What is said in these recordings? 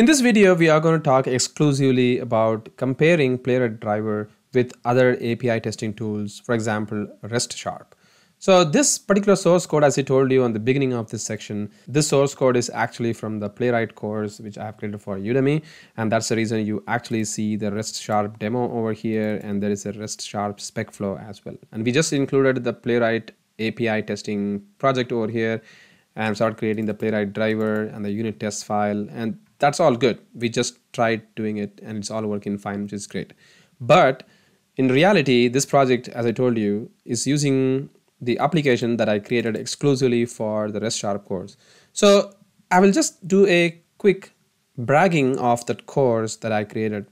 In this video, we are going to talk exclusively about comparing Playwright driver with other API testing tools, for example, RestSharp. So this particular source code, as I told you on the beginning of this section, this source code is actually from the Playwright course, which I have created for Udemy. And that's the reason you actually see the RestSharp demo over here. And there is a RestSharp spec flow as well. And we just included the Playwright API testing project over here and start creating the Playwright driver and the unit test file. And that's all good. We just tried doing it and it's all working fine, which is great. But in reality, this project, as I told you, is using the application that I created exclusively for the RestSharp course. So I will just do a quick bragging of that course that I created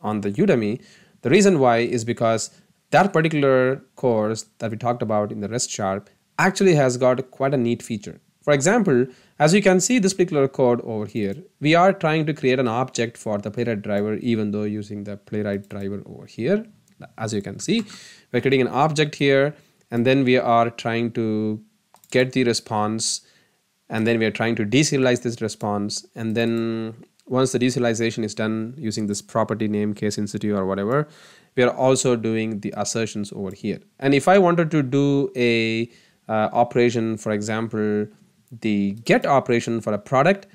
on the Udemy. The reason why is because that particular course that we talked about in the RestSharp actually has got quite a neat feature. For example, as you can see this particular code over here, we are trying to create an object for the playwright driver even though using the playwright driver over here. As you can see, we're creating an object here and then we are trying to get the response and then we are trying to deserialize this response and then once the deserialization is done using this property name case sensitive or whatever we are also doing the assertions over here and if i wanted to do a uh, operation for example the get operation for a product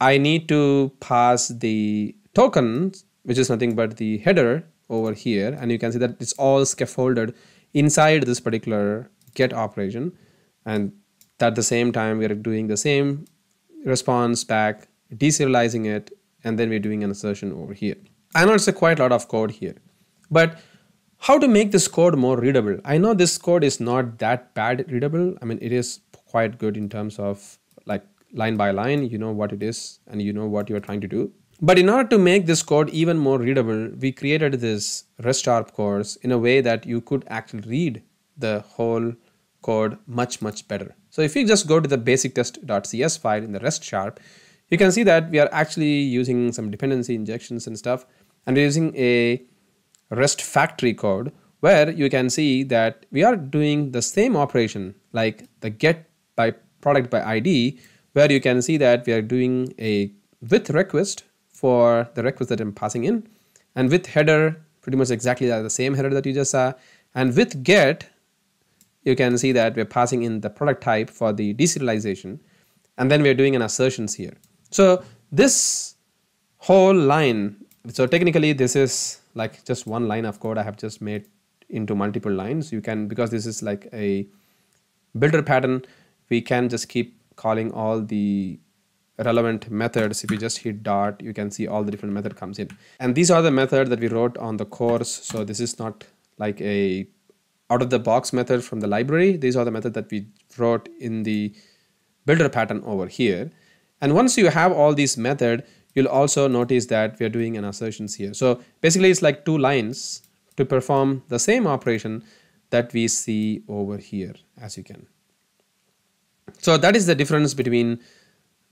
i need to pass the token which is nothing but the header over here. And you can see that it's all scaffolded inside this particular get operation. And at the same time we are doing the same response back deserializing it and then we're doing an assertion over here. I know it's a quite a lot of code here but how to make this code more readable? I know this code is not that bad readable. I mean it is quite good in terms of like line by line you know what it is and you know what you're trying to do but in order to make this code even more readable, we created this RestSharp course in a way that you could actually read the whole code much, much better. So if you just go to the basic test.cs file in the RestSharp, you can see that we are actually using some dependency injections and stuff, and we're using a REST factory code where you can see that we are doing the same operation like the get by product by ID, where you can see that we are doing a with request for the request that I'm passing in. And with header, pretty much exactly the same header that you just saw. And with get, you can see that we're passing in the product type for the deserialization. And then we're doing an assertions here. So this whole line, so technically this is like just one line of code I have just made into multiple lines. You can, because this is like a builder pattern, we can just keep calling all the relevant methods. If you just hit dot you can see all the different method comes in. And these are the method that we wrote on the course. So this is not like a out of the box method from the library. These are the method that we wrote in the builder pattern over here. And once you have all these method you'll also notice that we are doing an assertions here. So basically it's like two lines to perform the same operation that we see over here as you can so that is the difference between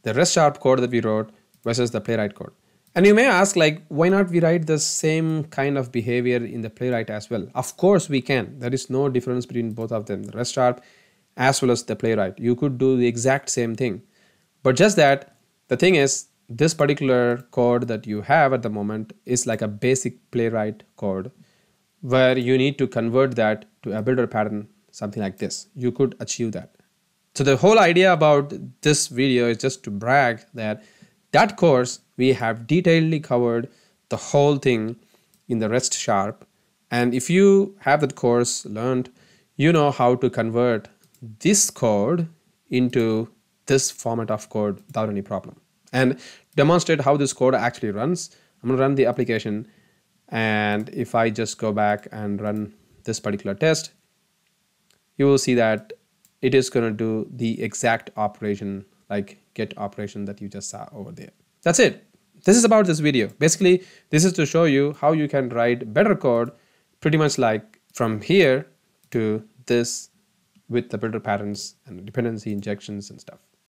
the RestSharp code that we wrote versus the Playwright code. And you may ask, like, why not we write the same kind of behavior in the Playwright as well? Of course, we can. There is no difference between both of them, the RestSharp as well as the Playwright. You could do the exact same thing. But just that, the thing is, this particular code that you have at the moment is like a basic Playwright code where you need to convert that to a builder pattern, something like this. You could achieve that. So the whole idea about this video is just to brag that that course we have detailedly covered the whole thing in the RestSharp. And if you have that course learned, you know how to convert this code into this format of code without any problem. And demonstrate how this code actually runs. I'm gonna run the application and if I just go back and run this particular test, you will see that it is going to do the exact operation like get operation that you just saw over there. That's it. This is about this video. Basically, this is to show you how you can write better code pretty much like from here to this with the builder patterns and dependency injections and stuff.